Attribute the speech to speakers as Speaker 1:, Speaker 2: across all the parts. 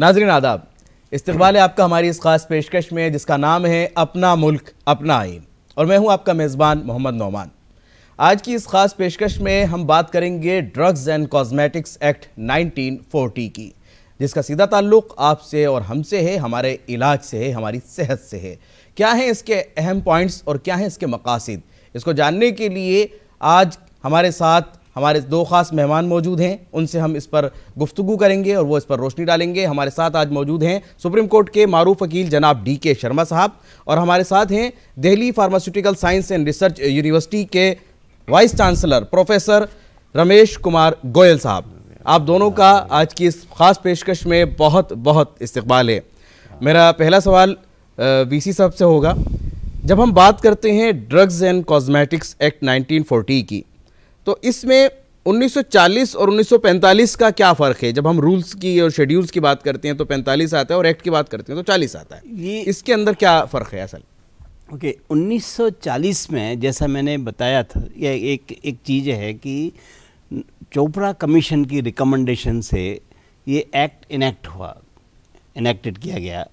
Speaker 1: नाजरीन आदाब इस्तकबाल है आपका हमारी इस खास पेशकश में जिसका नाम है अपना मुल्क, अपना आइन और मैं हूँ आपका मेज़बान मोहम्मद नौमान। आज की इस खास पेशकश में हम बात करेंगे ड्रग्स एंड कॉस्मेटिक्स एक्ट 1940 की, जिसका सीधा ताल्लुक आपसे और हमसे है, हमारे इलाज से है, हमारी सेहत से है। क्या हैं इसके अहम पॉइंट्स और क्या हैं इसके मकासद? इसको जानने के लिए आज हमारे साथ हमारे दो ख़ास मेहमान मौजूद हैं, उनसे हम इस पर गुफ्तु करेंगे और वो इस पर रोशनी डालेंगे। हमारे साथ आज मौजूद हैं सुप्रीम कोर्ट के मारूफ वकील जनाब डी के शर्मा साहब और हमारे साथ हैं Delhi pharmaceutical science and research university के vice chancellor professor Ramesh Kumar Goyal साहब। आप दोनों का आज की इस खास पेशकश में बहुत बहुत इस्तकबाल है। मेरा पहला सवाल वीसी साहब से होगा। जब हम बात करते हैं ड्रग्स एंड कॉस्मेटिक्स एक्ट 1940 की तो इसमें 1940 और 1945 का क्या फ़र्क है? जब हम रूल्स की और शेड्यूल्स की बात करते हैं तो 45 आता है और एक्ट की बात करते हैं तो 40 आता है। ये इसके अंदर क्या फ़र्क है असल?
Speaker 2: ओके okay, 1940 में जैसा मैंने बताया था ये एक एक चीज़ है कि चोपड़ा कमीशन की रिकमेंडेशन से ये एक्ट इनेक्ट हुआ इनेक्टेड किया गया।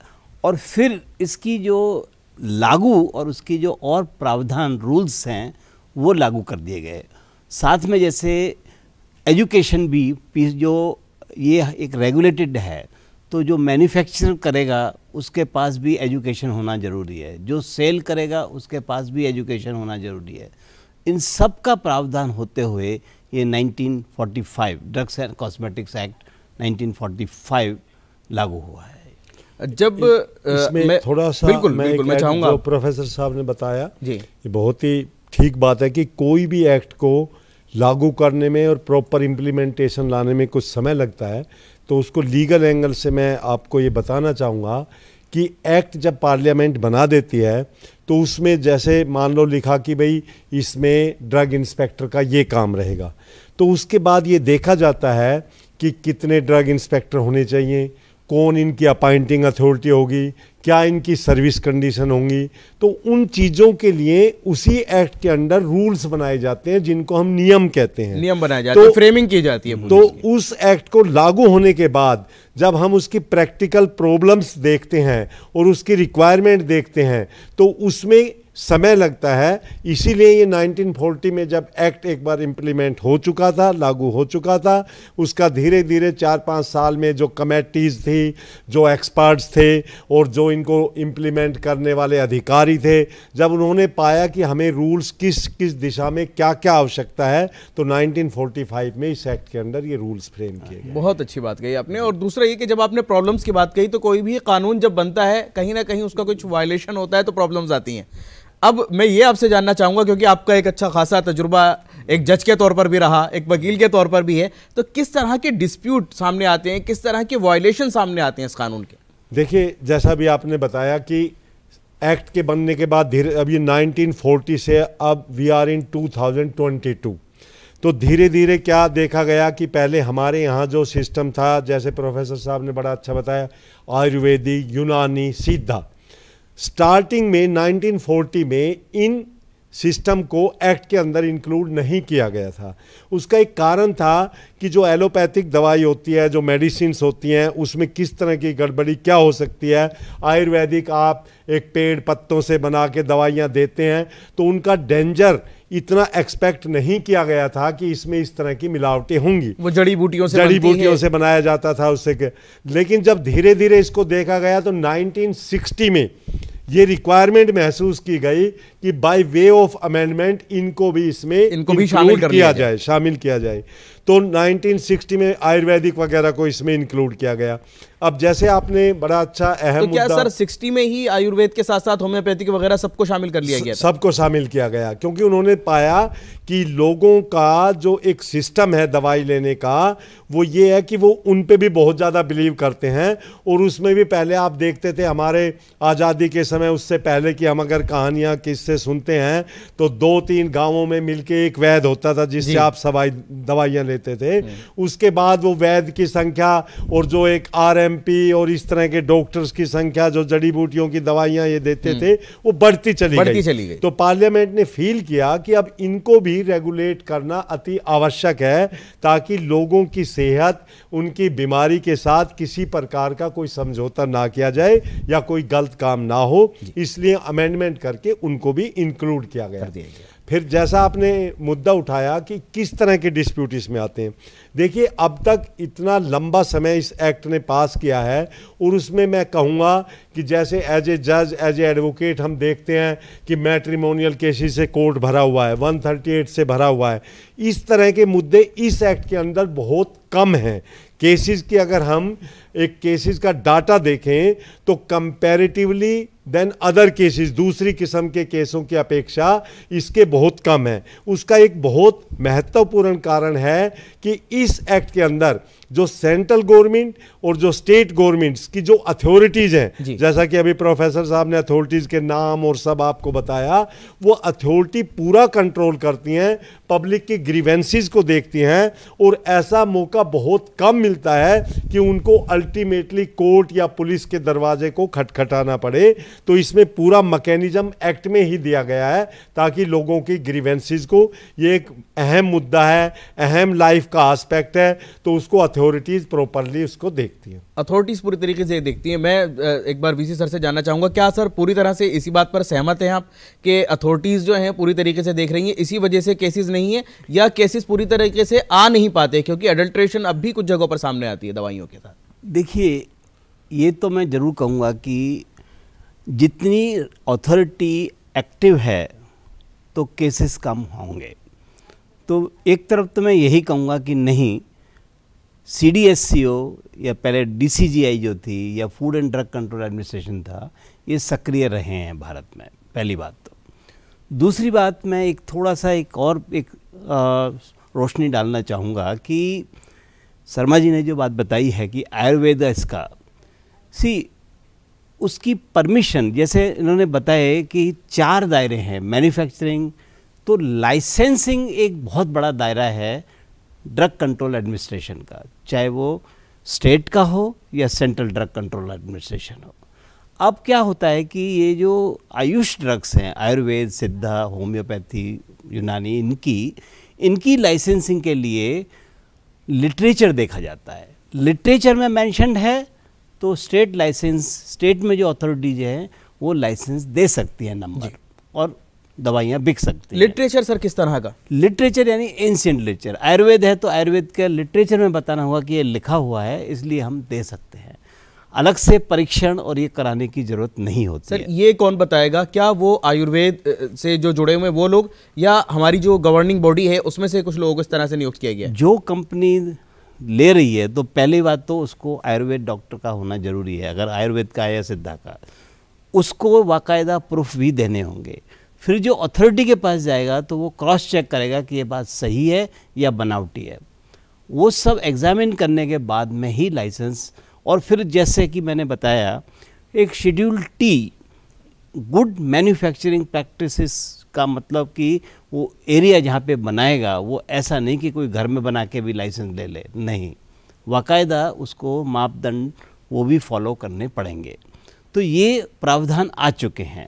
Speaker 2: और फिर इसकी जो लागू और उसकी जो और प्रावधान रूल्स हैं वो लागू कर दिए गए। साथ में जैसे एजुकेशन भी जो ये एक रेगुलेटेड है तो जो मैन्युफैक्चर करेगा उसके पास भी एजुकेशन होना ज़रूरी है। जो सेल करेगा उसके पास भी एजुकेशन होना ज़रूरी है। इन सब का प्रावधान होते हुए ये 1945 ड्रग्स एंड कॉस्मेटिक्स एक्ट 1945 लागू हुआ है।
Speaker 3: जब इसमें मैं, थोड़ा सा बिल्कुल मैं, बिल्कुल, मैं चाहूँगा प्रोफेसर साहब ने बताया जी। ये बहुत ही ठीक बात है कि कोई भी एक्ट को लागू करने में और प्रॉपर इम्प्लीमेंटेशन लाने में कुछ समय लगता है तो उसको लीगल एंगल से मैं आपको ये बताना चाहूँगा कि एक्ट जब पार्लियामेंट बना देती है तो उसमें जैसे मान लो लिखा कि भाई इसमें ड्रग इंस्पेक्टर का ये काम रहेगा तो उसके बाद ये देखा जाता है कि कितने ड्रग इंस्पेक्टर होने चाहिए कौन इनकी अपॉइंटिंग अथॉरिटी होगी क्या इनकी सर्विस कंडीशन होंगी तो उन चीज़ों के लिए उसी एक्ट के अंडर रूल्स बनाए जाते हैं जिनको हम नियम कहते हैं।
Speaker 1: नियम बनाए जाते हैं तो, फ्रेमिंग की जाती है
Speaker 3: तो उस एक्ट को लागू होने के बाद जब हम उसकी प्रैक्टिकल प्रॉब्लम्स देखते हैं और उसकी रिक्वायरमेंट देखते हैं तो उसमें समय लगता है। इसीलिए ये 1940 में जब एक्ट एक बार इम्प्लीमेंट हो चुका था, लागू हो चुका था, उसका धीरे धीरे चार पाँच साल में जो कमेटीज़ थी, जो एक्सपर्ट्स थे और जो इनको इम्प्लीमेंट करने वाले अधिकारी थे, जब उन्होंने पाया कि हमें रूल्स किस किस दिशा में क्या क्या आवश्यकता है तो 1945 में इस एक्ट के अंदर ये रूल्स फ्रेम किए
Speaker 1: बहुत अच्छी बात कही आपने। और दूसरा ये कि जब आपने प्रॉब्लम्स की बात कही तो कोई भी कानून जब बनता है, कहीं ना कहीं उसका कुछ वायलेशन होता है तो प्रॉब्लम्स आती हैं। अब मैं ये आपसे जानना चाहूँगा, क्योंकि आपका एक अच्छा खासा तजुर्बा एक जज के तौर पर भी रहा, एक वकील के तौर पर भी है तो किस तरह के डिस्प्यूट सामने आते हैं, किस तरह के वायलेशन सामने आते हैं इस कानून के?
Speaker 3: देखिए, जैसा भी आपने बताया कि एक्ट के बनने के बाद धीरे, अब ये 1940 से अब वी आर इन 2022 तो धीरे धीरे क्या देखा गया कि पहले हमारे यहाँ जो सिस्टम था, जैसे प्रोफेसर साहब ने बड़ा अच्छा बताया, आयुर्वेदिक, यूनानी सीधा स्टार्टिंग में 1940 में इन सिस्टम को एक्ट के अंदर इंक्लूड नहीं किया गया था। उसका एक कारण था कि जो एलोपैथिक दवाई होती है, जो मेडिसिन होती हैं, उसमें किस तरह की गड़बड़ी क्या हो सकती है? आयुर्वेदिक आप एक पेड़ पत्तों से बना के दवाइयाँ देते हैं तो उनका डेंजर इतना एक्सपेक्ट नहीं किया गया था कि इसमें इस तरह की मिलावटें होंगी।
Speaker 1: वो जड़ी बूटियों से
Speaker 3: जड़ी बूटियों से बनाया जाता था उससे के। लेकिन जब धीरे धीरे इसको देखा गया तो 1960 में ये रिक्वायरमेंट महसूस की गई कि बाय वे ऑफ़ अमेंडमेंट इनको भी इसमें
Speaker 1: इनको भी शामिल
Speaker 3: किया जाए। शामिल किया जाए। तो 1960 में आयुर्वेदिक वगैरह को इसमें इंक्लूड किया गया। अब जैसे आपने बड़ा अच्छा अहम
Speaker 1: तो क्या सर 60 में ही आयुर्वेद के साथ साथ होम्योपैथिक वगैरह सबको शामिल कर लिया गया
Speaker 3: सबको शामिल किया गया क्योंकि उन्होंने पाया कि लोगों का जो एक सिस्टम है दवाई लेने का वो ये है कि वो उन पे भी बहुत ज़्यादा बिलीव करते हैं और उसमें भी पहले आप देखते थे हमारे आज़ादी के समय उससे पहले कि हम अगर कहानियाँ किससे सुनते हैं तो दो तीन गाँवों में मिलके एक वैद होता था जिससे आप सवाई दवाइयाँ लेते थे। उसके बाद वो वैद्य की संख्या और जो एक आरएमपी और इस तरह के डॉक्टर्स की संख्या जो जड़ी बूटियों की दवाइयाँ ये देते थे वो बढ़ती चली
Speaker 1: बढ़ती
Speaker 3: गई
Speaker 1: चली गई।
Speaker 3: तो पार्लियामेंट ने फील किया कि अब इनको भी रेगुलेट करना अति आवश्यक है ताकि लोगों की सेहत उनकी बीमारी के साथ किसी प्रकार का कोई समझौता ना किया जाए या कोई गलत काम ना हो। इसलिए अमेंडमेंट करके उनको भी इंक्लूड किया गया। फिर जैसा आपने मुद्दा उठाया कि किस तरह के डिस्प्यूट इसमें आते हैं, देखिए, अब तक इतना लंबा समय इस एक्ट ने पास किया है और उसमें मैं कहूँगा कि जैसे एज ए जज एज ए एडवोकेट हम देखते हैं कि मैट्रिमोनियल केसेस से कोर्ट भरा हुआ है 138 से भरा हुआ है। इस तरह के मुद्दे इस एक्ट के अंदर बहुत कम हैं। केसेस की अगर हम एक केसेस का डाटा देखें तो कंपैरेटिवली देन अदर केसेस दूसरी किस्म के केसों की अपेक्षा इसके बहुत कम है। उसका एक बहुत महत्वपूर्ण कारण है कि इस एक्ट के अंदर जो सेंट्रल गवर्नमेंट और जो स्टेट गवर्नमेंट्स की जो अथॉरिटीज हैं जैसा कि अभी प्रोफेसर साहब ने अथॉरिटीज के नाम और सब आपको बताया वो अथॉरिटी पूरा कंट्रोल करती हैं पब्लिक की ग्रीवेंसीज को देखती हैं और ऐसा मौका बहुत कम मिलता है कि उनको अल्टीमेटली कोर्ट या पुलिस के दरवाजे को खटखटाना पड़े। तो इसमें पूरा मैकेनिज्म एक्ट में ही दिया गया है ताकि लोगों की ग्रीवेंसीज को ये एक अहम मुद्दा है अहम लाइफ का आस्पेक्ट है तो उसको अथॉरिटीज प्रॉपरली उसको देखती हैं।
Speaker 1: अथॉरिटीज पूरी तरीके से देखती हैं। मैं एक बार वीसी सर से जानना चाहूँगा क्या सर पूरी तरह से इसी बात पर सहमत हैं आप कि अथॉरिटीज जो हैं पूरी तरीके से देख रही हैं इसी वजह से केसेस नहीं है या केसेस पूरी तरीके से आ नहीं पाते? क्योंकि अडल्ट्रेशन अब भी कुछ जगहों पर सामने आती है दवाइयों के साथ।
Speaker 2: देखिए ये तो मैं ज़रूर कहूँगा कि जितनी अथॉरिटी एक्टिव है तो केसेस कम होंगे। तो एक तरफ़ तो मैं यही कहूँगा कि नहीं ओ या पहले डी सी जी आई जो थी या food and drug control administration था ये सक्रिय रहे हैं भारत में पहली बात तो। दूसरी बात मैं एक थोड़ा सा एक और एक आ, रोशनी डालना चाहूँगा कि शर्मा जी ने जो बात बताई है कि आयुर्वेद इसका सी उसकी परमिशन जैसे इन्होंने बताया कि चार दायरे हैं मैन्युफैक्चरिंग तो लाइसेंसिंग एक बहुत बड़ा दायरा है ड्रग कंट्रोल एडमिनिस्ट्रेशन का चाहे वो स्टेट का हो या सेंट्रल ड्रग कंट्रोल एडमिनिस्ट्रेशन हो। अब क्या होता है कि ये जो आयुष ड्रग्स हैं आयुर्वेद सिद्धा होम्योपैथी यूनानी इनकी इनकी लाइसेंसिंग के लिए लिटरेचर देखा जाता है। लिटरेचर में मैंशनड है तो स्टेट लाइसेंस स्टेट में जो अथॉरिटीज हैं वो लाइसेंस दे सकती हैं नंबर। और दवाइयाँ बिक सकती हैं।
Speaker 1: लिटरेचर सर किस तरह का?
Speaker 2: लिटरेचर यानी एंशियंट लिटरेचर आयुर्वेद है तो आयुर्वेद के लिटरेचर में बताना होगा कि ये लिखा हुआ है इसलिए हम दे सकते हैं। अलग से परीक्षण और ये कराने की ज़रूरत नहीं होती
Speaker 1: सर ये कौन बताएगा? क्या वो आयुर्वेद से जो जुड़े हुए वो लोग या हमारी जो गवर्निंग बॉडी है उसमें से कुछ लोगों को इस तरह से नियुक्त किया गया
Speaker 2: जो कंपनी ले रही है तो पहली बात तो उसको आयुर्वेद डॉक्टर का होना ज़रूरी है। अगर आयुर्वेद का है या सिद्धा का उसको बाकायदा प्रूफ भी देने होंगे। फिर जो अथॉरिटी के पास जाएगा तो वो क्रॉस चेक करेगा कि ये बात सही है या बनावटी है। वो सब एग्जामिन करने के बाद में ही लाइसेंस और फिर जैसे कि मैंने बताया, एक schedule T good manufacturing practices का मतलब कि वो एरिया जहाँ पे बनाएगा, वो ऐसा नहीं कि कोई घर में बना के भी लाइसेंस ले ले, नहीं। बाकायदा उसको मापदंड वो भी फॉलो करने पड़ेंगे। तो ये प्रावधान आ चुके हैं।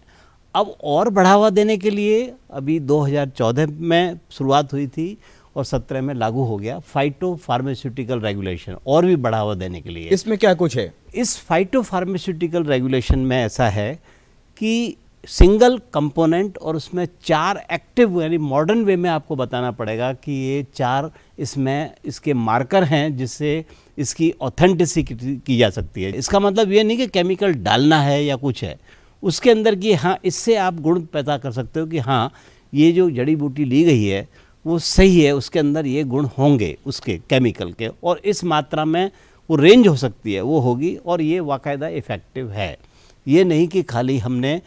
Speaker 2: अब और बढ़ावा देने के लिए अभी 2014 में शुरुआत हुई थी और 17 में लागू हो गया फाइटो फार्मास्यूटिकल रेगुलेशन और भी बढ़ावा देने के लिए।
Speaker 1: इसमें क्या कुछ है?
Speaker 2: इस फाइटो फार्मास्यूटिकल रेगुलेशन में ऐसा है कि सिंगल कंपोनेंट और उसमें चार एक्टिव यानी मॉडर्न वे में आपको बताना पड़ेगा कि ये चार इसमें इसके मार्कर हैं जिससे इसकी ऑथेंटिसिटी की जा सकती है। इसका मतलब ये नहीं कि केमिकल डालना है या कुछ है। उसके अंदर की हाँ इससे आप गुण पैदा कर सकते हो कि हाँ ये जो जड़ी बूटी ली गई है वो सही है उसके अंदर ये गुण होंगे उसके केमिकल के और इस मात्रा में वो रेंज हो सकती है वो होगी और ये बाकायदा इफ़ेक्टिव है। ये नहीं कि खाली हमने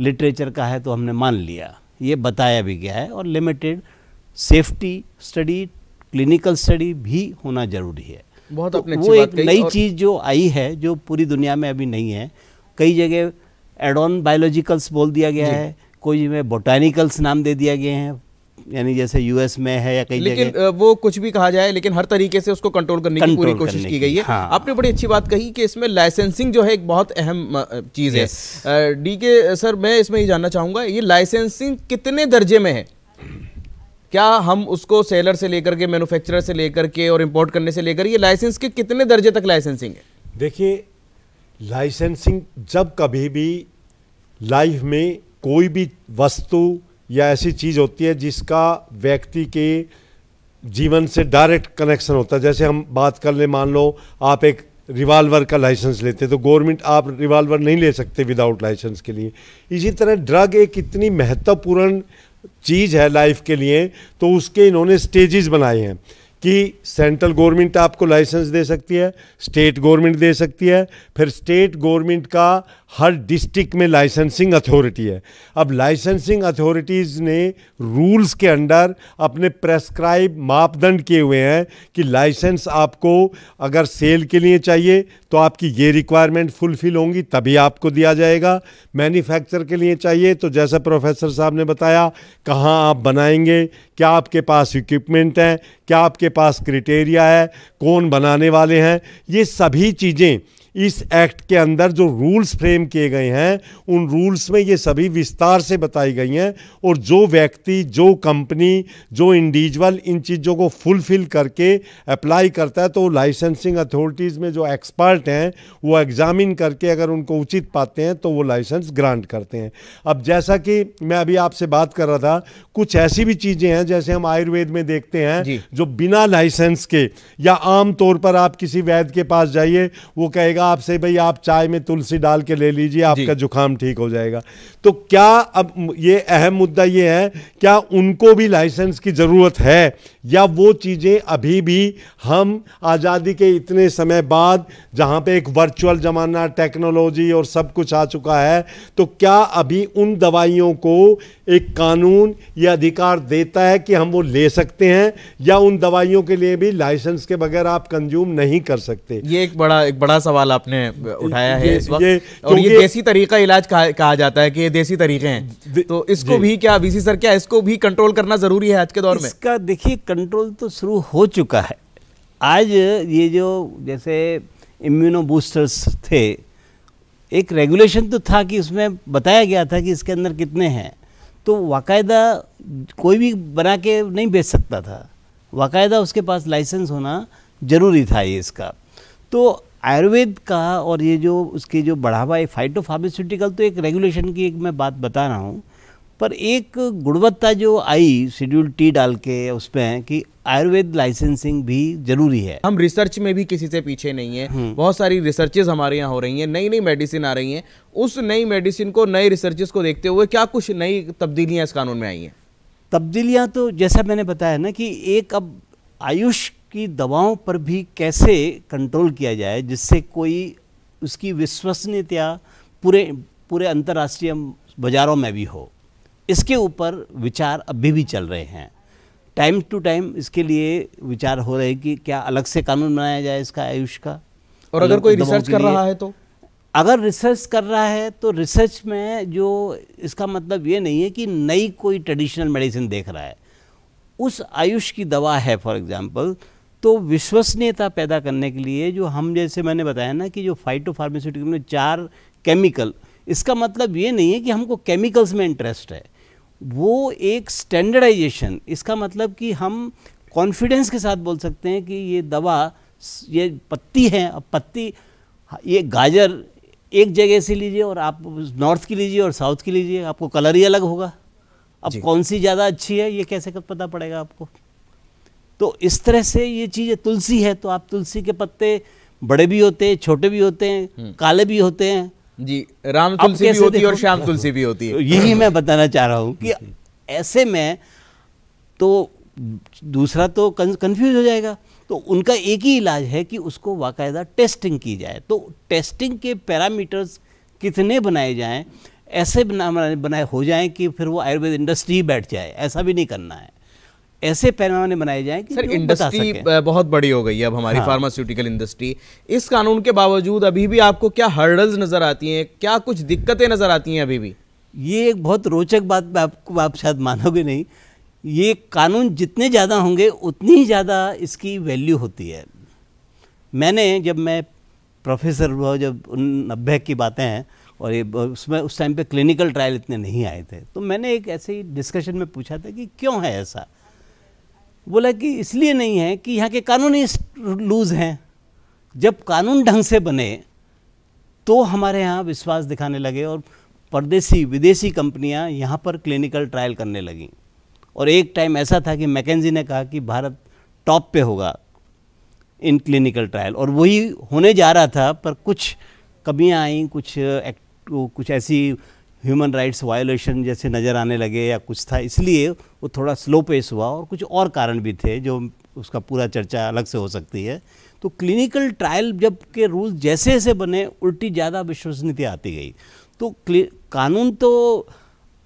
Speaker 2: लिटरेचर का है तो हमने मान लिया ये बताया भी गया है और limited safety study clinical study भी होना ज़रूरी है।
Speaker 1: बहुत
Speaker 2: तो
Speaker 1: अच्छी
Speaker 2: वो एक नई
Speaker 1: और-
Speaker 2: चीज़ जो आई है जो पूरी दुनिया में अभी नहीं है कई जगह एडॉन बायोलॉजिकल्स बोल दिया गया है। कोई में बोटानिकल्स नाम दे दिया गए हैं। यानी जैसे यूएस में है या कई
Speaker 1: लेकिन वो कुछ भी कहा जाए लेकिन हर तरीके से उसको कंट्रोल करने की पूरी कोशिश की गई है।
Speaker 2: हाँ।
Speaker 1: आपने बड़ी अच्छी बात कही कि इसमें लाइसेंसिंग जो है एक बहुत अहम चीज़ है। डी के सर मैं इसमें ये जानना चाहूँगा ये लाइसेंसिंग कितने दर्जे में है? क्या हम उसको सेलर से लेकर के मैन्युफैक्चरर से लेकर के और इंपोर्ट करने से लेकर ये लाइसेंस के कितने दर्जे तक लाइसेंसिंग है?
Speaker 3: देखिए लाइसेंसिंग जब कभी भी लाइफ में कोई भी वस्तु या ऐसी चीज़ होती है जिसका व्यक्ति के जीवन से डायरेक्ट कनेक्शन होता है। जैसे हम बात कर ले, मान लो आप एक रिवाल्वर का लाइसेंस लेते हैं तो गवर्नमेंट आप रिवाल्वर नहीं ले सकते विदाउट लाइसेंस के लिए। इसी तरह ड्रग एक इतनी महत्वपूर्ण चीज़ है लाइफ के लिए तो उसके इन्होंने स्टेजेस बनाए हैं। कि सेंट्रल गवर्नमेंट आपको लाइसेंस दे सकती है, स्टेट गवर्नमेंट दे सकती है, फिर स्टेट गवर्नमेंट का हर डिस्ट्रिक्ट में लाइसेंसिंग अथॉरिटी है। अब लाइसेंसिंग अथॉरिटीज़ ने रूल्स के अंडर अपने प्रेस्क्राइब मापदंड किए हुए हैं कि लाइसेंस आपको अगर सेल के लिए चाहिए तो आपकी ये रिक्वायरमेंट फुलफिल होंगी, तभी आपको दिया जाएगा। मैन्युफैक्चर के लिए चाहिए तो जैसा प्रोफेसर साहब ने बताया, कहाँ आप बनाएँगे, क्या आपके पास इक्विपमेंट है, क्या आपके पास क्रिटेरिया है, कौन बनाने वाले हैं, ये सभी चीज़ें इस एक्ट के अंदर जो रूल्स फ्रेम किए गए हैं उन रूल्स में ये सभी विस्तार से बताई गई हैं और जो व्यक्ति जो कंपनी जो इंडिविजुअल इन चीज़ों को फुलफिल करके अप्लाई करता है तो लाइसेंसिंग अथॉरिटीज़ में जो एक्सपर्ट हैं वो एग्जामिन करके अगर उनको उचित पाते हैं तो वो लाइसेंस ग्रांट करते हैं। अब जैसा कि मैं अभी आपसे बात कर रहा था कुछ ऐसी भी चीज़ें हैं जैसे हम आयुर्वेद में देखते हैं जो। बिना लाइसेंस के या आम तौर पर आप किसी वैद्य के पास जाइए वो कहेगा आपसे भाई आप चाय में तुलसी डाल के ले लीजिए आपका जुकाम ठीक हो जाएगा। तो क्या अब ये अहम मुद्दा ये है क्या उनको भी लाइसेंस की ज़रूरत है? या वो चीज़ें अभी भी हम आज़ादी के इतने समय बाद जहाँ पे एक वर्चुअल ज़माना टेक्नोलॉजी और सब कुछ आ चुका है तो क्या अभी उन दवाइयों को एक कानून ये अधिकार देता है कि हम वो ले सकते हैं या उन दवाइयों के लिए भी लाइसेंस के बगैर आप कंज्यूम नहीं कर सकते?
Speaker 1: ये एक बड़ा एक बड़ा सवाल आपने उठाया है
Speaker 3: ये-
Speaker 1: इस वक्त।
Speaker 3: ये-
Speaker 1: और ये देसी तरीका इलाज कहा, कहा जाता है कि ये देसी तरीके हैं।
Speaker 3: दे-
Speaker 1: तो इसको भी क्या वीसी सर क्या इसको भी कंट्रोल करना ज़रूरी है आज के दौर में?
Speaker 2: इसका देखिए कंट्रोल तो शुरू हो चुका है। आज ये जो जैसे इम्यूनो बूस्टर्स थे, एक रेगुलेशन तो था कि उसमें बताया गया था कि इसके अंदर कितने हैं। तो वाकायदा कोई भी बना के नहीं बेच सकता था। वाकायदा उसके पास लाइसेंस होना ज़रूरी था ये इसका। तो आयुर्वेद का और ये जो उसकी जो बढ़ावा है फाइटो फार्मास्यूटिकल तो एक रेगुलेशन की एक मैं बात बता रहा हूँ। पर एक गुणवत्ता जो आई शेड्यूल टी डाल के उसमें कि आयुर्वेद लाइसेंसिंग भी ज़रूरी है।
Speaker 1: हम रिसर्च में भी किसी से पीछे नहीं
Speaker 2: हम्म।
Speaker 1: है बहुत सारी रिसर्चेज हमारे यहाँ हो रही हैं नई नई मेडिसिन आ रही हैं। उस नई मेडिसिन को नए रिसर्चेस को देखते हुए क्या कुछ नई तब्दीलियाँ इस कानून में आई हैं?
Speaker 2: तब्दीलियाँ तो जैसा मैंने बताया ना कि एक अब आयुष की दवाओं पर भी कैसे कंट्रोल किया जाए जिससे कोई उसकी विश्वसनीयता पूरे पूरे अंतर्राष्ट्रीय बाजारों में भी हो। इसके ऊपर विचार अभी भी चल रहे हैं। टाइम टू टाइम इसके लिए विचार हो रहे हैं कि क्या अलग से कानून बनाया जाए इसका आयुष का?
Speaker 1: और अगर कोई रिसर्च कर रहा है तो?
Speaker 2: अगर रिसर्च कर रहा है तो रिसर्च में जो इसका मतलब ये नहीं है कि नई कोई ट्रेडिशनल मेडिसिन देख रहा है। उस आयुष की दवा है फॉर एग्जांपल तो विश्वसनीयता पैदा करने के लिए जो हम जैसे मैंने बताया ना कि जो फाइटो फार्मास्यूटिकल में चार केमिकल इसका मतलब ये नहीं है कि हमको केमिकल्स में इंटरेस्ट है। वो एक स्टैंडर्डाइजेशन इसका मतलब कि हम कॉन्फिडेंस के साथ बोल सकते हैं कि ये दवा ये पत्ती है अब पत्ती ये गाजर एक जगह से लीजिए और आप नॉर्थ की लीजिए और साउथ की लीजिए आपको कलर ही अलग होगा। अब कौन सी ज़्यादा अच्छी है ये कैसे कब पता पड़ेगा आपको? तो इस तरह से ये चीज़ें तुलसी है तो आप तुलसी के पत्ते बड़े भी होते हैं छोटे भी होते हैं काले भी होते हैं
Speaker 1: जी राम तुलसी भी होती है और श्याम तुलसी भी होती है।
Speaker 2: यही मैं बताना चाह रहा हूँ कि ऐसे में तो दूसरा तो कंफ्यूज हो जाएगा। तो उनका एक ही इलाज है कि उसको बाकायदा टेस्टिंग की जाए। तो टेस्टिंग के पैरामीटर्स कितने बनाए जाएँ ऐसे बना बनाए हो जाएँ कि फिर वो आयुर्वेद इंडस्ट्री ही बैठ जाए। ऐसा भी नहीं करना है। ऐसे पैमाने बनाए जाएँ कि
Speaker 1: सर इंडस्ट्री बहुत बड़ी हो गई है अब हमारी
Speaker 2: हाँ।
Speaker 1: फार्मास्यूटिकल इंडस्ट्री इस कानून के बावजूद अभी भी आपको क्या हर्डल्स नज़र आती हैं? क्या कुछ दिक्कतें नज़र आती हैं अभी भी?
Speaker 2: ये एक बहुत रोचक बात आपको आप शायद मानोगे नहीं। ये कानून जितने ज़्यादा होंगे उतनी ही ज़्यादा इसकी वैल्यू होती है। मैंने जब मैं प्रोफेसर हुआ जब नब्बे की बातें हैं और ये उसमें उस टाइम पे क्लिनिकल ट्रायल इतने नहीं आए थे तो मैंने एक ऐसे ही डिस्कशन में पूछा था कि क्यों है ऐसा? बोला कि इसलिए नहीं है कि यहाँ के कानून ही लूज हैं। जब कानून ढंग से बने तो हमारे यहाँ विश्वास दिखाने लगे और परदेसी, विदेशी कंपनियाँ यहाँ पर क्लिनिकल ट्रायल करने लगीं। और एक टाइम ऐसा था कि मैकेजी ने कहा कि भारत टॉप पे होगा इन क्लिनिकल ट्रायल और वही होने जा रहा था, पर कुछ कमियाँ आई, कुछ एक्ट कुछ ऐसी ह्यूमन राइट्स वायोलेशन जैसे नज़र आने लगे या कुछ था इसलिए वो थोड़ा स्लो पेस हुआ और कुछ और कारण भी थे जो उसका पूरा चर्चा अलग से हो सकती है। तो क्लिनिकल ट्रायल जब के रूल जैसे जैसे बने उल्टी ज़्यादा विश्वसनीयता आती गई। तो कानून तो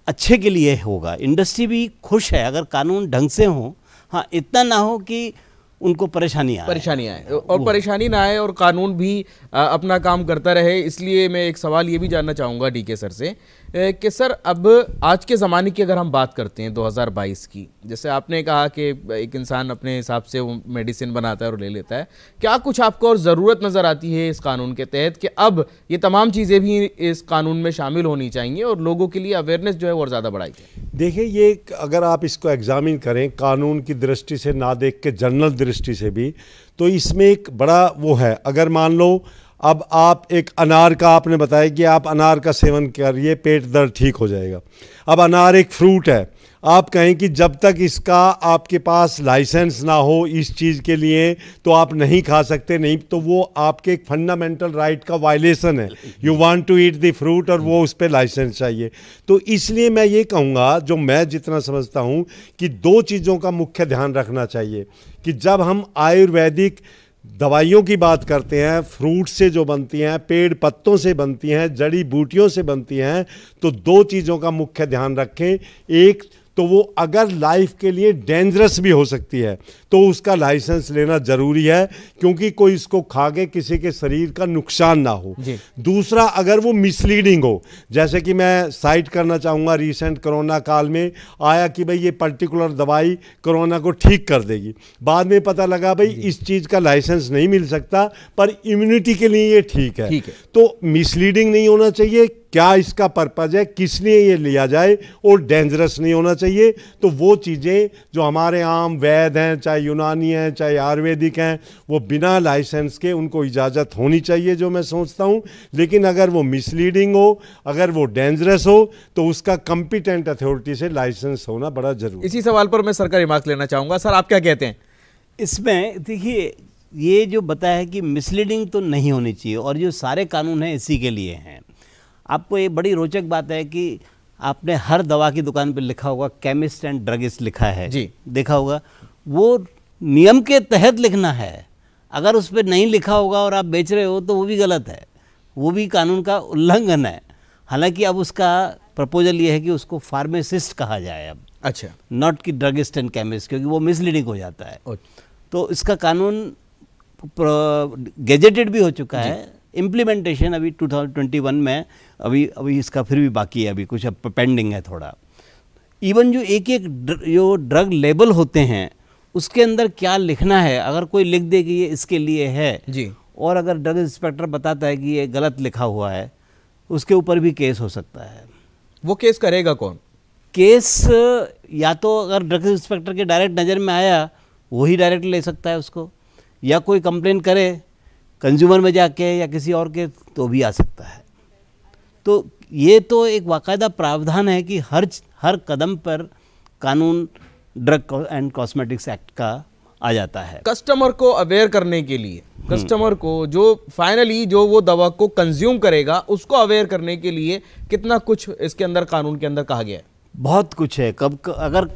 Speaker 2: अच्छे के लिए होगा इंडस्ट्री भी खुश है अगर कानून ढंग से हो हाँ इतना ना हो कि उनको परेशानी आए।
Speaker 1: परेशानी आए और परेशानी ना आए और कानून भी अपना काम करता रहे इसलिए मैं एक सवाल ये भी जानना चाहूँगा डी के सर से कि सर, अब आज के ज़माने की अगर हम बात करते हैं 2022 की, जैसे आपने कहा कि एक इंसान अपने हिसाब से वो मेडिसिन बनाता है और ले लेता है, क्या कुछ आपको और ज़रूरत नज़र आती है इस कानून के तहत कि अब ये तमाम चीज़ें भी इस कानून में शामिल होनी चाहिए और लोगों के लिए अवेयरनेस जो है और ज़्यादा बढ़ाई जाए?
Speaker 3: देखिए, ये अगर आप इसको एग्जामिन करें, कानून की दृष्टि से ना देख के जनरल दृष्टि से भी तो इसमें एक बड़ा वो है, अगर मान लो अब आप एक अनार का आपने बताया कि आप अनार का सेवन करिए, पेट दर्द ठीक हो जाएगा। अब अनार एक फ्रूट है। आप कहें कि जब तक इसका आपके पास लाइसेंस ना हो इस चीज़ के लिए तो आप नहीं खा सकते, नहीं तो वो आपके एक फंडामेंटल राइट का वायलेशन है। You want to eat the fruit और वो उस पर लाइसेंस चाहिए। तो इसलिए मैं ये कहूँगा, जो मैं जितना समझता हूँ कि दो चीज़ों का मुख्य ध्यान रखना चाहिए कि जब हम आयुर्वेदिक दवाइयों की बात करते हैं फ्रूट से जो बनती हैं, पेड़ पत्तों से बनती हैं, जड़ी बूटियों से बनती हैं तो दो चीज़ों का मुख्य ध्यान रखें। एक तो वो अगर लाइफ के लिए डेंजरस भी हो सकती है। तो उसका लाइसेंस लेना ज़रूरी है क्योंकि कोई इसको खा के किसी के शरीर का नुकसान ना हो। दूसरा अगर वो मिसलीडिंग हो जैसे कि मैं साइट करना चाहूँगा रिसेंट कोरोना काल में आया कि भाई ये पर्टिकुलर दवाई कोरोना को ठीक कर देगी। बाद में पता लगा भाई इस चीज़ का लाइसेंस नहीं मिल सकता पर इम्यूनिटी के लिए ये ठीक है, है। तो मिसलीडिंग नहीं होना चाहिए क्या इसका पर्पज़ है किस लिए ये लिया जाए और डेंजरस नहीं होना चाहिए। तो वो चीज़ें जो हमारे आम वैद हैं चाहे यूनानी हैं चाहे आयुर्वेदिक हैं वो बिना लाइसेंस के उनको इजाज़त होनी चाहिए जो मैं सोचता हूँ। लेकिन अगर वो मिसलीडिंग हो अगर वो डेंजरस हो तो उसका कंपिटेंट अथॉरिटी से लाइसेंस होना बड़ा ज़रूरी
Speaker 1: इसी सवाल पर मैं सरकारी रिमार्क लेना चाहूँगा। सर आप क्या कहते हैं?
Speaker 2: इसमें देखिए ये जो बताया है कि मिसलीडिंग तो नहीं होनी चाहिए और जो सारे कानून हैं इसी के लिए हैं। आपको ये बड़ी रोचक बात है कि आपने हर दवा की दुकान पर लिखा होगा केमिस्ट एंड ड्रगिस्ट लिखा है।
Speaker 1: जी।
Speaker 2: देखा होगा। वो नियम के तहत लिखना है। अगर उस पर नहीं लिखा होगा और आप बेच रहे हो तो वो भी गलत है। वो भी कानून का उल्लंघन है। हालाँकि अब उसका प्रपोजल ये है कि उसको फार्मेसिस्ट कहा जाए अब।
Speaker 1: अच्छा।
Speaker 2: नॉट कि ड्रगिस्ट एंड केमिस्ट क्योंकि वो मिसलीडिंग हो जाता है। तो इसका कानून गेजेटेड भी हो चुका है। इम्प्लीमेंटेशन अभी 2021 में अभी अभी इसका फिर भी बाकी है अभी कुछ अब पेंडिंग है थोड़ा। इवन जो एक एक जो ड्रग लेबल होते हैं उसके अंदर क्या लिखना है? अगर कोई लिख दे कि ये इसके लिए है
Speaker 1: जी।
Speaker 2: और अगर ड्रग इंस्पेक्टर बताता है कि ये गलत लिखा हुआ है उसके ऊपर भी केस हो सकता है।
Speaker 1: वो केस करेगा कौन?
Speaker 2: केस या तो अगर ड्रग इंस्पेक्टर के डायरेक्ट नज़र में आया वही डायरेक्ट ले सकता है उसको। या कोई कंप्लेन करे कंज्यूमर में जाके या किसी और के तो भी आ सकता है। तो ये तो एक बाकायदा प्रावधान है कि हर हर कदम पर कानून ड्रग एंड कॉस्मेटिक्स एक्ट का आ जाता है।
Speaker 1: कस्टमर को अवेयर करने के लिए कस्टमर। को जो फाइनली जो वो दवा को कंज्यूम करेगा उसको अवेयर करने के लिए कितना कुछ इसके अंदर कानून के अंदर कहा गया है?
Speaker 2: बहुत कुछ है। कब अगर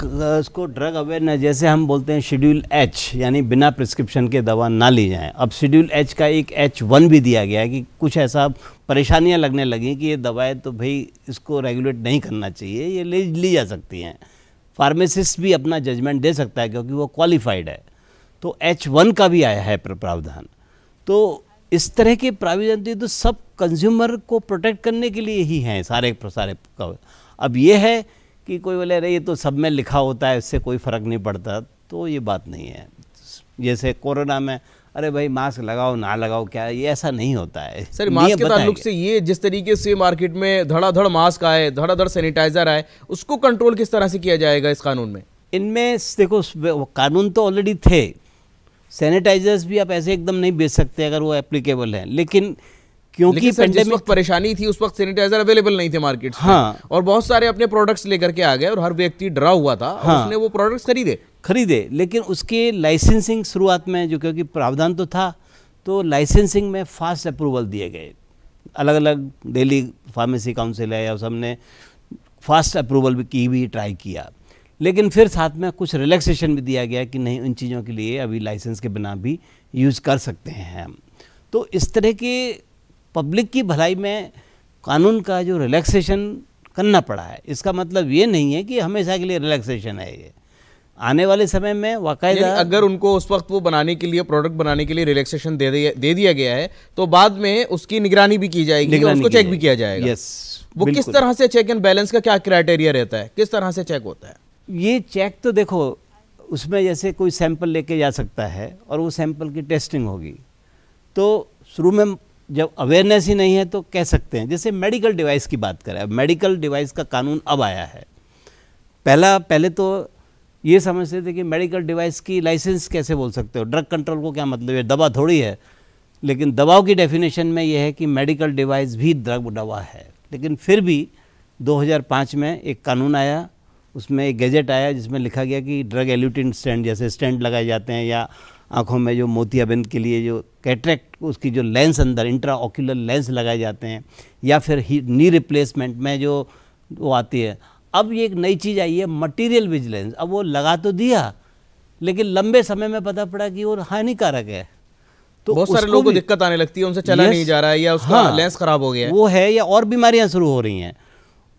Speaker 2: इसको ड्रग अवेयरनेस जैसे हम बोलते हैं शेड्यूल एच यानी बिना प्रिस्क्रिप्शन के दवा ना ली जाए। अब शेड्यूल एच का एक एच वन भी दिया गया है कि कुछ ऐसा परेशानियाँ लगने लगी कि ये दवाएँ तो भाई इसको रेगुलेट नहीं करना चाहिए ये ले ली जा सकती हैं। फार्मेसिस्ट भी अपना जजमेंट दे सकता है क्योंकि वो क्वालिफाइड है। तो एच वन का भी आया है प्रावधान। तो इस तरह के प्राविधान तो सब कंज्यूमर को प्रोटेक्ट करने के लिए ही हैं सारे सारे अब ये है कि कोई बोले, अरे, ये तो सब में लिखा होता है, इससे कोई फ़र्क नहीं पड़ता। तो ये बात नहीं है। जैसे कोरोना में अरे भाई मास्क लगाओ ना लगाओ क्या? ये ऐसा नहीं होता है।
Speaker 1: सर मास्क के ताल्लुक से ये जिस तरीके से मार्केट में धड़ाधड़ मास्क आए धड़ाधड़ सैनिटाइजर आए उसको कंट्रोल किस तरह से किया जाएगा इस कानून में?
Speaker 2: इनमें देखो कानून तो ऑलरेडी थे। सैनिटाइजर्स भी आप ऐसे एकदम नहीं बेच सकते अगर वो एप्लीकेबल है। लेकिन क्योंकि
Speaker 1: जिस वक्त परेशानी थी उस वक्त सैनिटाइजर अवेलेबल नहीं थे मार्केट हाँ। और बहुत सारे अपने प्रोडक्ट्स लेकर के आ गए और हर व्यक्ति डरा हुआ था हाँ, उसने वो प्रोडक्ट्स खरीदे।
Speaker 2: खरीदे, लेकिन उसके लाइसेंसिंग शुरुआत में, जो क्योंकि प्रावधान तो था तो लाइसेंसिंग में फास्ट अप्रूवल दिए गए। अलग अलग दिल्ली फार्मेसी काउंसिल है या सबने फास्ट अप्रूवल भी की भी ट्राई किया। लेकिन फिर साथ में कुछ रिलैक्सेशन भी दिया गया कि नहीं, उन चीज़ों के लिए अभी लाइसेंस के बिना भी यूज़ कर सकते हैं हम। तो इस तरह के पब्लिक की भलाई में कानून का जो रिलैक्सेशन करना पड़ा है, इसका मतलब ये नहीं है कि हमेशा के लिए रिलैक्सेशन है ये। आने वाले समय में वाकायदा
Speaker 1: अगर उनको उस वक्त वो बनाने के लिए प्रोडक्ट बनाने के लिए रिलैक्सेशन दे दिया दे दिया गया है तो बाद में उसकी निगरानी भी की जाएगी उसको चेक भी किया जाएगा।
Speaker 2: यस
Speaker 1: वो किस तरह से चेक एंड बैलेंस का क्या क्राइटेरिया रहता है? किस तरह से चेक होता है?
Speaker 2: ये चेक तो देखो उसमें जैसे कोई सैंपल लेके जा सकता है और वो सैंपल की टेस्टिंग होगी। तो शुरू में जब अवेयरनेस ही नहीं है तो कह सकते हैं। जैसे मेडिकल डिवाइस की बात करें मेडिकल डिवाइस का कानून अब आया है। पहला पहले तो ये समझते थे कि मेडिकल डिवाइस की लाइसेंस कैसे बोल सकते हो? ड्रग कंट्रोल को क्या मतलब है? दवा थोड़ी है, लेकिन दवाओं की डेफिनेशन में यह है कि मेडिकल डिवाइस भी ड्रग दवा है। लेकिन फिर भी 2005 में एक कानून आया, उसमें एक गैजेट आया जिसमें लिखा गया कि ड्रग एल्यूटिन स्टैंड जैसे स्टैंड लगाए जाते हैं या आँखों में जो मोतियाबिंद के लिए जो कैट्रैक्ट उसकी जो लेंस अंदर इंट्रा ऑक्यूलर लेंस लगाए जाते हैं, या फिर नी रिप्लेसमेंट में जो वो आती है अब ये एक नई चीज़ आई है मटेरियल विजिलेंस अब वो लगा तो दिया लेकिन लंबे समय में पता पड़ा कि वो हानिकारक है।
Speaker 1: तो बहुत सारे लोगों को दिक्कत आने लगती है उनसे चला नहीं जा रहा है या उसका हाँ, लेंस खराब हो गया है।
Speaker 2: वो है या और बीमारियाँ शुरू हो रही हैं।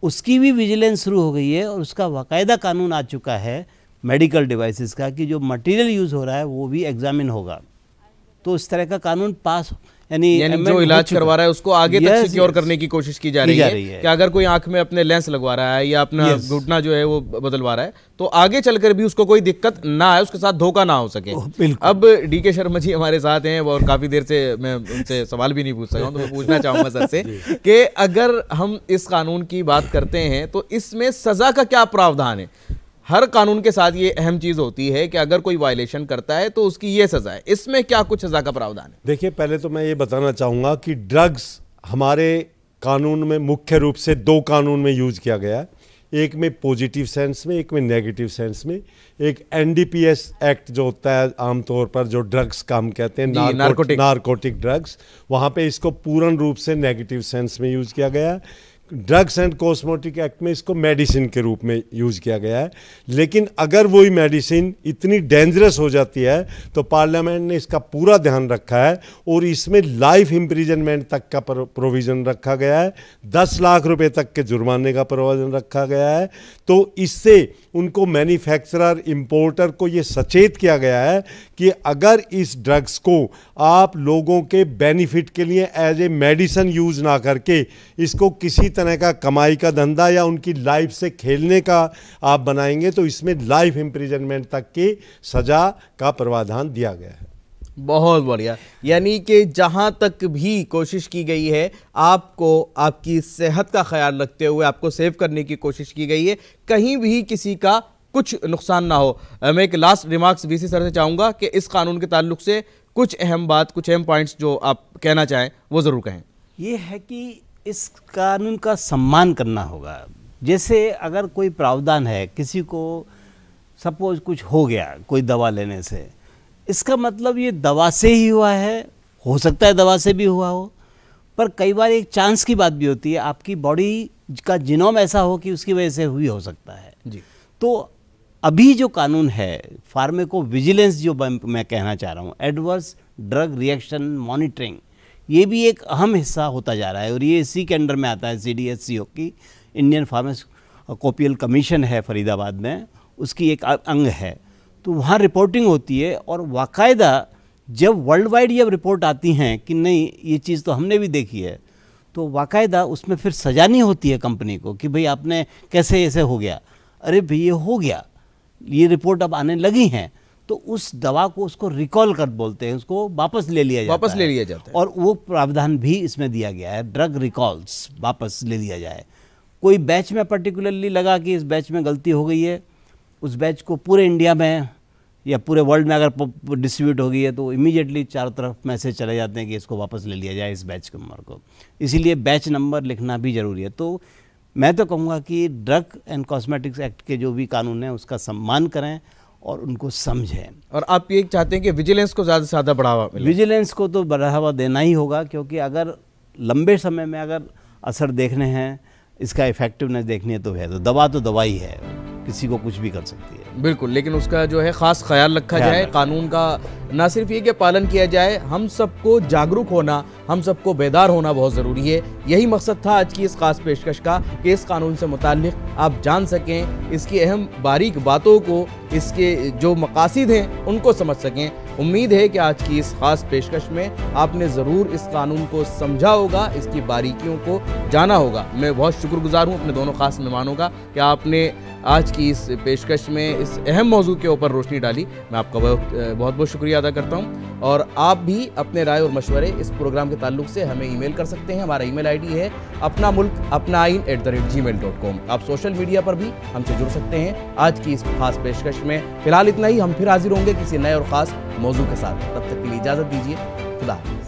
Speaker 2: उसकी भी विजिलेंस शुरू हो गई है और उसका बाकायदा कानून आ चुका है मेडिकल डिवाइसेस का कि जो मटेरियल यूज़ हो रहा है वो भी एग्जामिन होगा। तो इस तरह का कानून पास
Speaker 1: यानी जो इलाज करवा रहा है उसको आगे yes, तक सिक्योर yes, करने की कोशिश की जा रही, जा रही है, कि अगर कोई आँख में अपने लेंस लगवा रहा है या अपना yes. घुटना जो है वो बदलवा रहा है तो आगे चलकर भी उसको कोई दिक्कत ना आए उसके साथ धोखा ना हो सके। अब डी के शर्मा जी हमारे साथ हैं और काफ़ी देर से मैं उनसे सवाल भी नहीं पूछ सका हूँ तो मैं पूछना चाहूँगा सर से कि अगर हम इस कानून की बात करते हैं तो इसमें सजा का क्या प्रावधान है? हर कानून के साथ ये अहम चीज़ होती है कि अगर कोई वायलेशन करता है तो उसकी ये सजा है। इसमें क्या कुछ सजा का प्रावधान है?
Speaker 3: देखिए पहले तो मैं ये बताना चाहूँगा कि ड्रग्स हमारे कानून में मुख्य रूप से दो कानून में यूज़ किया गया है। एक में पॉजिटिव सेंस में एक में नेगेटिव सेंस में। एक एनडीपीएस एक्ट जो होता है आमतौर पर जो ड्रग्स का हम कहते हैं नार्कोटिक नार्कोटिक ड्रग्स वहाँ पे इसको पूर्ण रूप से नेगेटिव सेंस में यूज़ किया गया है। ड्रग्स एंड कॉस्मेटिक एक्ट में इसको मेडिसिन के रूप में यूज़ किया गया है। लेकिन अगर वही मेडिसिन इतनी डेंजरस हो जाती है तो पार्लियामेंट ने इसका पूरा ध्यान रखा है और इसमें लाइफ इम्प्रीजनमेंट तक का प्रोविज़न रखा गया है। दस लाख रुपए तक के जुर्माने का प्रोविज़न रखा गया है। तो इससे उनको मैन्युफैक्चरर, इम्पोर्टर को ये सचेत किया गया है कि अगर इस ड्रग्स को आप लोगों के बेनिफिट के लिए एज ए मेडिसन यूज़ ना करके इसको किसी तरह का कमाई का धंधा या उनकी लाइफ से खेलने का आप बनाएँगे तो इसमें लाइफ इम्प्रिजनमेंट तक की सज़ा का प्रावधान दिया गया है।
Speaker 1: बहुत बढ़िया। यानी कि जहाँ तक भी कोशिश की गई है आपको आपकी सेहत का ख्याल रखते हुए आपको सेव करने की कोशिश की गई है। कहीं भी किसी का कुछ नुकसान ना हो। मैं एक लास्ट रिमार्क्स वीसी सर से चाहूँगा कि इस कानून के ताल्लुक से कुछ अहम बात कुछ अहम पॉइंट्स जो आप कहना चाहें वो ज़रूर कहें।
Speaker 2: ये है कि इस कानून का सम्मान करना होगा। जैसे अगर कोई प्रावधान है किसी को सपोज़ कुछ हो गया कोई दवा लेने से इसका मतलब ये दवा से ही हुआ है हो सकता है दवा से भी हुआ हो पर कई बार एक चांस की बात भी होती है आपकी बॉडी का जिनोम ऐसा हो कि उसकी वजह से हुई हो सकता है। जी। तो अभी जो कानून है फार्मेको विजिलेंस जो मैं कहना चाह रहा हूँ एडवर्स ड्रग रिएक्शन मॉनिटरिंग ये भी एक अहम हिस्सा होता जा रहा है और ये इसी के अंडर में आता है सी डी एस सी ओ की इंडियन फार्माकोपियल कमीशन है फरीदाबाद में। उसकी एक अंग है। तो वहाँ रिपोर्टिंग होती है और बाकायदा जब वर्ल्ड वाइड ये रिपोर्ट आती हैं कि नहीं, ये चीज़ तो हमने भी देखी है तो बाकायदा उसमें फिर सजा नहीं होती है कंपनी को कि भाई आपने कैसे ऐसे हो गया। अरे भाई, ये हो गया। ये रिपोर्ट अब आने लगी हैं। तो उस दवा को उसको रिकॉल कर बोलते हैं उसको वापस ले लिया जाता
Speaker 1: वापस
Speaker 2: है।
Speaker 1: ले लिया जाता है।
Speaker 2: और वो प्रावधान भी इसमें दिया गया है ड्रग रिकॉल्स वापस ले लिया जाए। कोई बैच में पर्टिकुलरली लगा कि इस बैच में गलती हो गई है उस बैच को पूरे इंडिया में या पूरे वर्ल्ड में अगर डिस्ट्रीब्यूट हो गई है तो इमीडिएटली चारों तरफ़ मैसेज चले जाते हैं कि इसको वापस ले लिया जाए इस बैच नंबर को। इसीलिए बैच नंबर लिखना भी ज़रूरी है। तो मैं तो कहूँगा कि ड्रग एंड कॉस्मेटिक्स एक्ट के जो भी कानून हैं उसका सम्मान करें और उनको समझें।
Speaker 1: और आप ये चाहते हैं कि विजिलेंस को ज़्यादा से ज़्यादा बढ़ावा मिले।
Speaker 2: विजिलेंस को तो बढ़ावा देना ही होगा क्योंकि अगर लंबे समय में अगर असर देखने हैं इसका इफेक्टिवनेस देखनी है तो है तो दवा तो दवा ही है किसी को कुछ भी कर सकती है।
Speaker 1: बिल्कुल लेकिन उसका जो है खास ख्याल रखा जाए कानून का ना सिर्फ़ ये कि पालन किया जाए हम सबको जागरूक होना हम सबको बेदार होना बहुत ज़रूरी है। यही मकसद था आज की इस खास पेशकश का कि इस कानून से मुतालिक आप जान सकें इसकी अहम बारीक बातों को इसके जो मकासद हैं उनको समझ सकें। उम्मीद है कि आज की इस खास पेशकश में आपने ज़रूर इस कानून को समझा होगा इसकी बारीकियों को जाना होगा। मैं बहुत शुक्रगुजार हूँ अपने दोनों खास मेहमानों का कि आपने आज की इस पेशकश में इस अहम मौजू के ऊपर रोशनी डाली। मैं आपका बहुत बहुत बहुत शुक्रिया अदा करता हूँ। और आप भी अपने राय और मशवरे इस प्रोग्राम के ताल्लुक से हमें ईमेल कर सकते हैं। हमारा ईमेल आईडी है अपना मुल्क, अपना आइन at the rate gmail dot com आप सोशल मीडिया पर भी हमसे जुड़ सकते हैं। आज की इस खास पेशकश में फ़िलहाल इतना ही। हम फिर हाजिर होंगे किसी नए और ख़ास मौजू के साथ। तब तक के लिए इजाज़त दीजिए। खुदा हाफिज़।